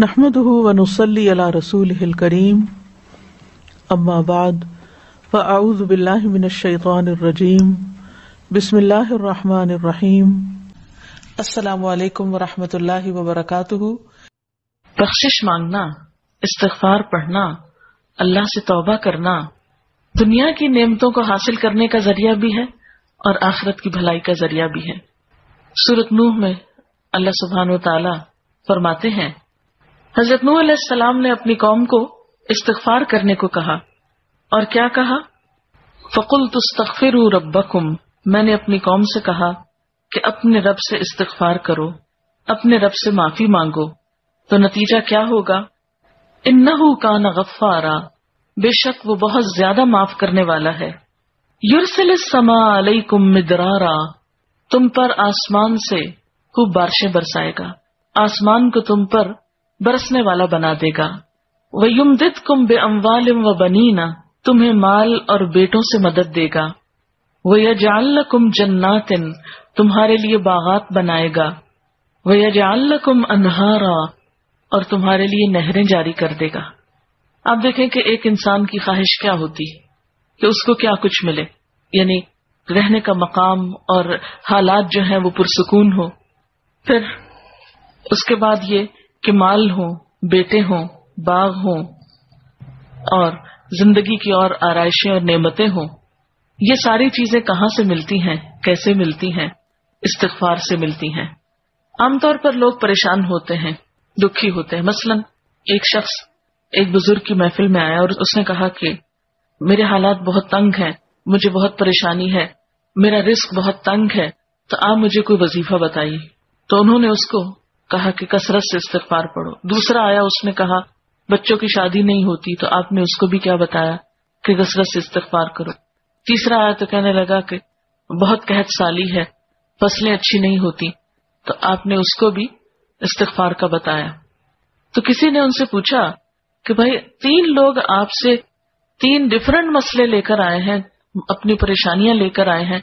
نحمده ونصلي على رسوله الكريم. اما بعد فاعوذ بالله من الشيطان الرجيم. بسم الله الرحمن الرحيم. السلام علیکم ورحمۃ اللہ وبرکاتہ بخشش مانگنا، استغفار پڑھنا، اللہ سے توبہ کرنا، دنیا کی نعمتوں کو حاصل کرنے کا ذریعہ بھی ہے اور آخرت کی بھلائی کا ذریعہ بھی ہے۔ سورت نوح میں اللہ سبحان و تعالی فرماتے ہیں حضرت نوح علیہ السلام نے اپنی قوم کو استغفار کرنے کو کہا اور کیا کہا؟ فقل تستغفر ربکم میں نے اپنی قوم سے کہا کہ اپنے رب سے استغفار کرو، اپنے رب سے معافی مانگو۔ تو نتیجہ کیا ہوگا؟ انہو کان غفارا۔ بے شک وہ بہت زیادہ معاف کرنے والا ہے۔ یورسل السماء علیکم مدرارا۔ تم پر آسمان سے خوب بارشیں برسائے گا۔ آسمان کو تم پر برسنے والا بنا دے گا۔ وہ یم دت کم بے اموال و بنینا تمہیں مال اور بیٹوں سے مدد دے گا۔ وہ یجعل کم جناتن تمہارے لیے باغات بنائے گا۔ وہ یجعل کم انہارا اور تمہارے لیے نہریں جاری کر دے گا۔ آپ دیکھیں کہ ایک انسان کی خواہش کیا ہوتی؟ کہ اس کو کیا کچھ ملے؟ یعنی رہنے کا مقام اور حالات جو ہیں وہ پرسکون ہو پھر اس کے بعد یہ کہ مال ہوں، بیٹے ہوں، باغ ہوں اور زندگی کی اور آرائشیں اور نعمتیں ہوں۔ یہ ساری چیزیں کہاں سے ملتی ہیں؟ کیسے ملتی ہیں؟ استغفار سے ملتی ہیں۔ عام طور پر لوگ پریشان ہوتے ہیں، دکھی ہوتے ہیں۔ مثلا ایک شخص ایک بزرگ کی محفل میں آیا اور اس نے کہا کہ میرے حالات بہت تنگ ہیں، مجھے بہت پریشانی ہے، میرا رسک بہت تنگ ہے، تو آپ مجھے کوئی وظیفہ بتائیے۔ تو انہوں نے اس کو کہا کہ کثرت سے استغفار پڑھو۔ دوسرا آیا، اس نے کہا، بچوں کی شادی نہیں ہوتی تو آپ نے اس کو بھی کیا بتایا کہ کثرت سے استغفار کرو۔ تیسرا آیا تو کہنے لگا کہ بہت قحط سالی ہے، فصلیں اچھی نہیں ہوتی، تو آپ نے اس کو بھی استغفار کا بتایا۔ تو کسی نے ان سے پوچھا کہ بھائی، تین لوگ آپ سے تین ڈفرنٹ مسئلے لے کر آئے ہیں، اپنی پریشانیاں لے کر آئے ہیں۔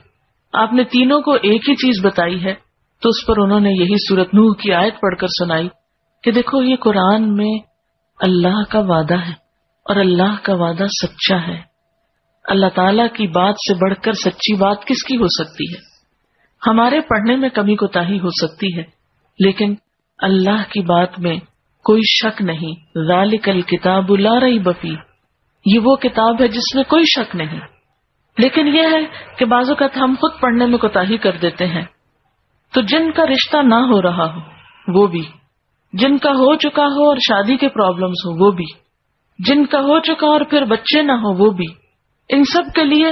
آپ نے تینوں کو ایک ہی چیز بتائی ہے تو اس پر انہوں نے یہی سورت نوح کی آیت پڑھ کر سنائی کہ دیکھو، یہ قرآن میں اللہ کا وعدہ ہے اور اللہ کا وعدہ سچا ہے۔ اللہ تعالی کی بات سے بڑھ کر سچی بات کس کی ہو سکتی ہے؟ ہمارے پڑھنے میں کمی کو تاہی ہو سکتی ہے، لیکن اللہ کی بات میں کوئی شک نہیں۔ ذالک الکتاب لا رہی بفی یہ وہ کتاب ہے جس میں کوئی شک نہیں۔ لیکن یہ ہے کہ بعض اوقات ہم خود پڑھنے میں کوتا کر دیتے ہیں۔ تو جن کا رشتہ نہ ہو رہا ہو، وہ بھی۔ جن کا ہو چکا ہو اور شادی کے پرابلمس ہو، وہ بھی۔ جن کا ہو چکا اور پھر بچے نہ ہو، وہ بھی۔ ان سب کے لیے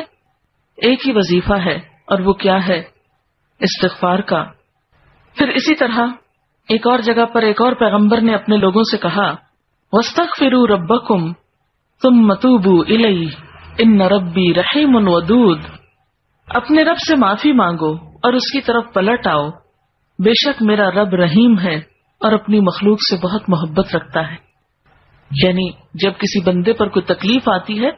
ایک ہی وظیفہ ہے، اور وہ کیا ہے؟ استغفار کا۔ پھر اسی طرح ایک اور جگہ پر ایک اور پیغمبر نے اپنے لوگوں سے کہا وسط فرو ربکم تم متوبو الئی ان ربی رحیم ودود اپنے رب سے معافی مانگو اور اس کی طرف پلٹ آؤ۔ بے شک میرا رب رحیم ہے اور اپنی مخلوق سے بہت محبت رکھتا ہے۔ یعنی جب کسی بندے پر کوئی تکلیف آتی ہے،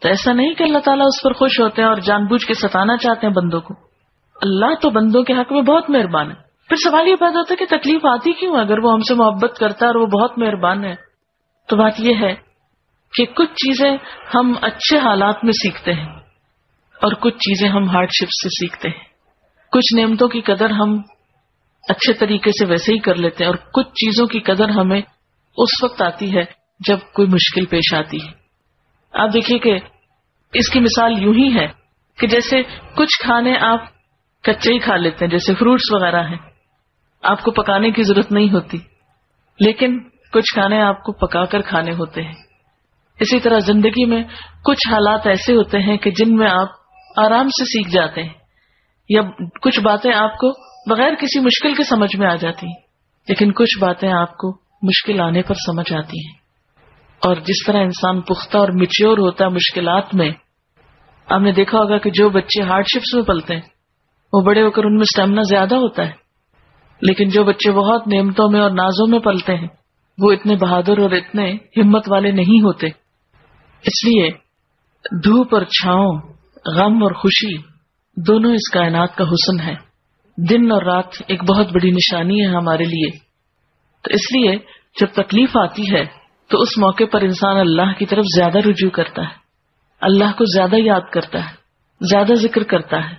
تو ایسا نہیں کہ اللہ تعالیٰ اس پر خوش ہوتے ہیں اور جان بوجھ کے ستانا چاہتے ہیں بندوں کو۔ اللہ تو بندوں کے حق میں بہت مہربان ہے۔ پھر سوال یہ پیدا ہوتا ہے کہ تکلیف آتی کیوں اگر وہ ہم سے محبت کرتا ہے اور وہ بہت مہربان ہے، تو بات یہ ہے کہ کچھ چیزیں ہم اچھے حالات میں سیکھتے ہیں۔ اور کچھ چیزیں ہم ہارڈ شپ سے سیکھتے ہیں۔ کچھ نعمتوں کی قدر ہم اچھے طریقے سے ویسے ہی کر لیتے ہیں اور کچھ چیزوں کی قدر ہمیں اس وقت آتی ہے جب کوئی مشکل پیش آتی ہے۔ آپ دیکھیے کہ اس کی مثال یوں ہی ہے کہ جیسے کچھ کھانے آپ کچے ہی کھا لیتے ہیں، جیسے فروٹس وغیرہ ہیں۔ آپ کو پکانے کی ضرورت نہیں ہوتی، لیکن کچھ کھانے آپ کو پکا کر کھانے ہوتے ہیں۔ اسی طرح زندگی میں کچھ حالات ایسے ہوتے ہیں کہ جن میں آپ آرام سے سیکھ جاتے ہیں یا کچھ باتیں آپ کو بغیر کسی مشکل کے سمجھ میں آ جاتی ہیں، لیکن کچھ باتیں آپ کو مشکل آنے پر سمجھ آتی ہیں۔ اور جس طرح انسان پختہ اور میچیور ہوتا ہے مشکلات میں، آپ نے دیکھا ہوگا کہ جو بچے ہارڈ شپس میں پلتے ہیں، وہ بڑے ہو کر ان میں اسٹیمنا زیادہ ہوتا ہے۔ لیکن جو بچے بہت نعمتوں میں اور نازوں میں پلتے ہیں، وہ اتنے بہادر اور اتنے ہمت والے نہیں ہوتے۔ اس لیے دھوپ اور چھاؤں غم اور خوشی دونوں اس کائنات کا حسن ہے۔ دن اور رات ایک بہت بڑی نشانی ہے ہمارے لیے۔ تو اس لیے جب تکلیف آتی ہے تو اس موقع پر انسان اللہ کی طرف زیادہ رجوع کرتا ہے۔ اللہ کو زیادہ یاد کرتا ہے، زیادہ ذکر کرتا ہے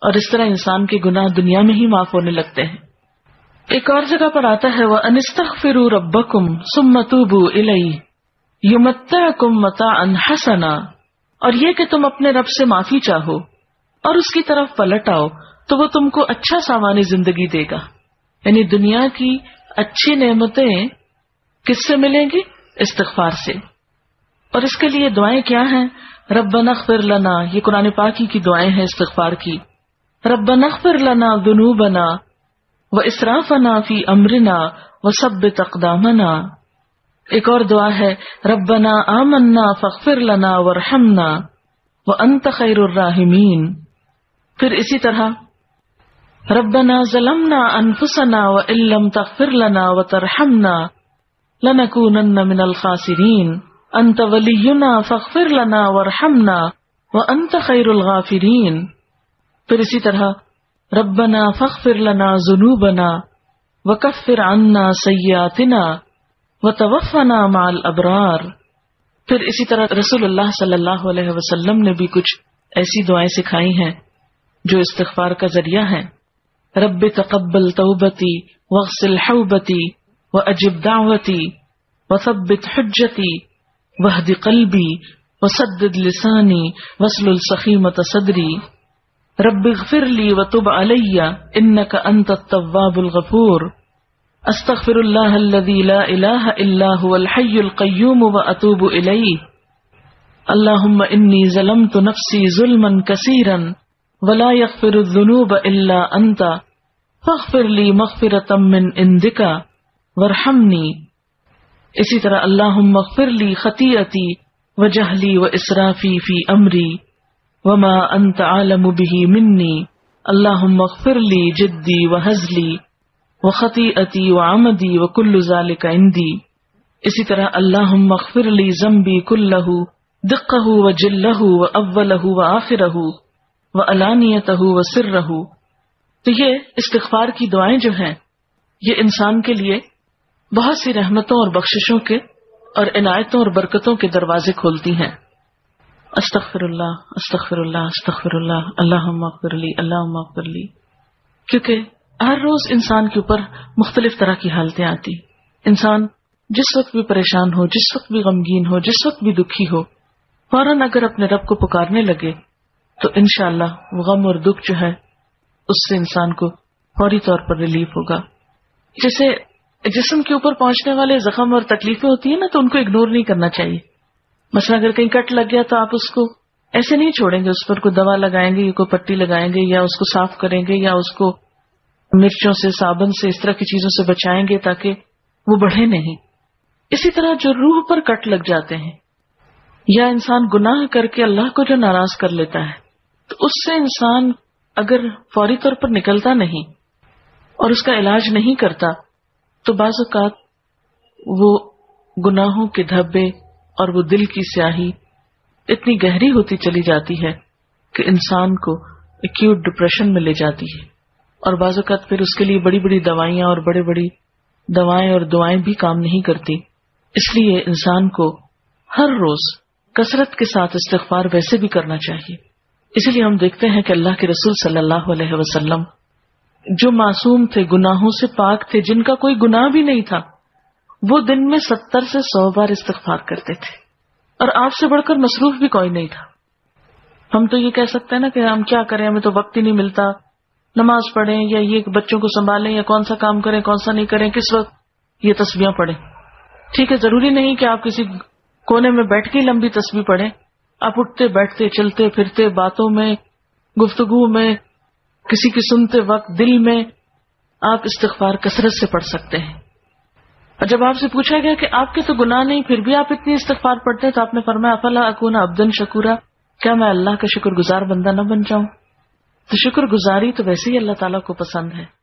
اور اس طرح انسان کے گناہ دنیا میں ہی معاف ہونے لگتے ہیں۔ ایک اور جگہ پر آتا ہے وہ انستخ فرو رب کم سم متوبو الت کم متا انحسنا اور یہ کہ تم اپنے رب سے معافی چاہو اور اس کی طرف پلٹ آؤ، تو وہ تم کو اچھا سامانی زندگی دے گا۔ یعنی دنیا کی اچھی نعمتیں کس سے ملیں گی؟ استغفار سے۔ اور اس کے لیے دعائیں کیا ہیں؟ رب نخر لنا، یہ قرآن پاکی کی دعائیں ہیں استغفار کی۔ رب نخر لنا دنو بنا و اسراف فی امرنا و سب تقدامنا ایک اور دعا ہے ربنا آمنا فخر لنا ورحمنا و انت خیر الراحمین پھر اسی طرح ربنا ظلمنا انفسنا و علم تغفر لنا و ترحمنا لنکونن من الخاسرین انت ولینا فخر لنا ورحمنا و انت خیر الغافرین پھر اسی طرح ربنا فخر لنا ذنوبنا وکفر عنا سیاتنا و توفنا مال ابرار پھر اسی طرح رسول اللہ صلی اللہ علیہ وسلم نے بھی کچھ ایسی دعائیں سکھائی ہیں جو استغفار کا ذریعہ ہے رب تقبل توبتی وغسل حوبتی و اجب دعوتی و ثبت حجتی وحد قلبی و سدد لسانی وصل السخیمت صدری۔ رب اغفر لی و تب علیہ انک انت التواب الغفور۔ أستغفر اللہ الذي لا الہ إلا هو الحي القيوم وأتوب الیہ اللهم انی ظلمت نفسی ظلما كثيرا ولا يغفر الذنوب إلا أنت. فاغفر لي مغفرة من عندك. وارحمني. اسی طرح اللهم اغفر لي خطیئتی وجهلي وإسرافي في امری وما أنت عالم به مني. اللهم اغفر لي جدي وهزلي. وہ خطی عتی و آمدی و کل ذالک عندی۔ اسی طرح اللہ مغفر لی زمبی کلہ دقہ و جلہ و اولہ و آخرہ و علانیتہ و سرہ تو یہ استغفار کی دعائیں جو ہیں، یہ انسان کے لیے بہت سی رحمتوں اور بخششوں کے اور عنایتوں اور برکتوں کے دروازے کھولتی ہیں۔ استغفر اللہ استغفر اللہ استغفر اللہ اللہ مغفر لی اللہ مغفر لی۔ کیونکہ ہر روز انسان کے اوپر مختلف طرح کی حالتیں آتی۔ انسان جس وقت بھی پریشان ہو، جس وقت بھی غمگین ہو، جس وقت بھی دکھی ہو، فوراً اگر اپنے رب کو پکارنے لگے تو انشاءاللہ وہ غم اور دکھ جو ہے، اس سے انسان کو فوری طور پر ریلیف ہوگا۔ جیسے جسم کے اوپر پہنچنے والے زخم اور تکلیفیں ہوتی ہیں نا، تو ان کو اگنور نہیں کرنا چاہیے۔ مثلا اگر کہیں کٹ لگ گیا تو آپ اس کو ایسے نہیں چھوڑیں گے، اس پر کوئی دوا لگائیں گے یا کوئی پٹی لگائیں گے یا اس کو صاف کریں گے یا اس کو مرچوں سے، صابن سے، اس طرح کی چیزوں سے بچائیں گے تاکہ وہ بڑھے نہیں۔ اسی طرح جو روح پر کٹ لگ جاتے ہیں، یا انسان گناہ کر کے اللہ کو جو ناراض کر لیتا ہے، تو اس سے انسان اگر فوری طور پر نکلتا نہیں اور اس کا علاج نہیں کرتا، تو بعض اوقات وہ گناہوں کے دھبے اور وہ دل کی سیاہی اتنی گہری ہوتی چلی جاتی ہے کہ انسان کو ایکوٹ ڈپریشن میں لے جاتی ہے۔ اور بعض اوقات پھر اس کے لیے بڑی بڑی دوائیاں اور بڑی بڑی دوائیں اور دعائیں بھی کام نہیں کرتی۔ اس لیے انسان کو ہر روز کثرت کے ساتھ استغفار ویسے بھی کرنا چاہیے۔ اسی لیے ہم دیکھتے ہیں کہ اللہ کے رسول صلی اللہ علیہ وسلم جو معصوم تھے، گناہوں سے پاک تھے، جن کا کوئی گناہ بھی نہیں تھا، وہ دن میں ستر سے سو بار استغفار کرتے تھے۔ اور آپ سے بڑھ کر مصروف بھی کوئی نہیں تھا۔ ہم تو یہ کہہ سکتے ہیں نا کہ ہم کیا کریں، ہمیں تو وقت ہی نہیں ملتا۔ نماز پڑھیں یا یہ بچوں کو سنبھالیں یا کون سا کام کریں، کون سا نہیں کریں، کس وقت یہ تصویریں پڑھیں۔ ٹھیک ہے، ضروری نہیں کہ آپ کسی کونے میں بیٹھ کے لمبی تصویر پڑھیں۔ آپ اٹھتے، بیٹھتے، چلتے، پھرتے، باتوں میں، گفتگو میں، کسی کی سنتے وقت، دل میں آپ استغفار کثرت سے پڑھ سکتے ہیں۔ اور جب آپ سے پوچھا گیا کہ آپ کے تو گناہ نہیں، پھر بھی آپ اتنی استغفار پڑھتے ہیں تو آپ نے فرمایا، افلا اکونا ابدن شکورا؟ کیا میں اللہ کا شکر گزار بندہ نہ بن جاؤں؟ تو شکر گزاری تو ویسے ہی اللہ تعالیٰ کو پسند ہے۔